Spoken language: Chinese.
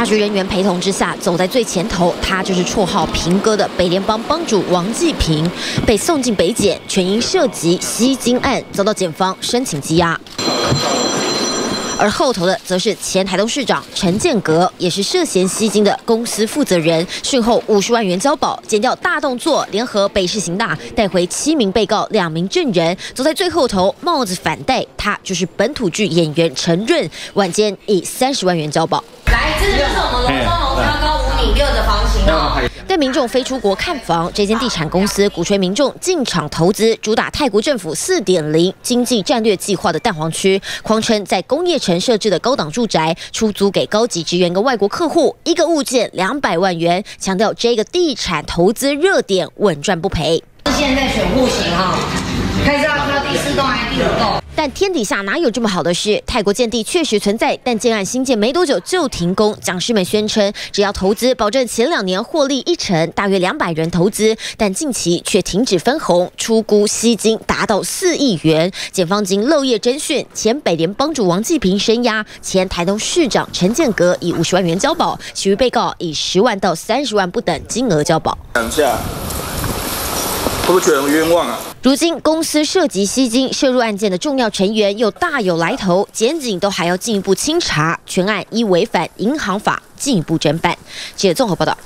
查局人员陪同之下，走在最前头，他就是绰号“平哥”的北联邦帮主王继平，被送进北检，全因涉及吸金案，遭到检方申请羁押。而后头的则是前台东市长陈建革，也是涉嫌吸金的公司负责人，讯后五十万元交保，减掉大动作，联合北市刑大带回七名被告，两名证人，走在最后头，帽子反戴，他就是本土剧演员陈润，晚间以三十万元交保。来，这个就是我们龙庄龙挑高五米六的房型哦。带民众飞出国看房，这间地产公司鼓吹民众进场投资，主打泰国政府四点零经济战略计划的蛋黄区，狂称在工业城设置的高档住宅出租给高级职员跟外国客户，一个物件两百万元，强调这个地产投资热点稳赚不赔。现在选户型哈，开始但天底下哪有这么好的事？泰国建地确实存在，但建案新建没多久就停工。讲师们宣称，只要投资，保证前两年获利一成，大约两百人投资，但近期却停止分红，出估吸金达到四亿元。检方经漏夜侦讯，前北联帮主王继平声押，前台东市长陈建革以五十万元交保，其余被告以十万到三十万不等金额交保。等下。是不是觉得很冤枉啊？如今公司涉及吸金，涉入案件的重要成员又大有来头，检警都还要进一步清查，全案依违反银行法进一步侦办。记者综合报道。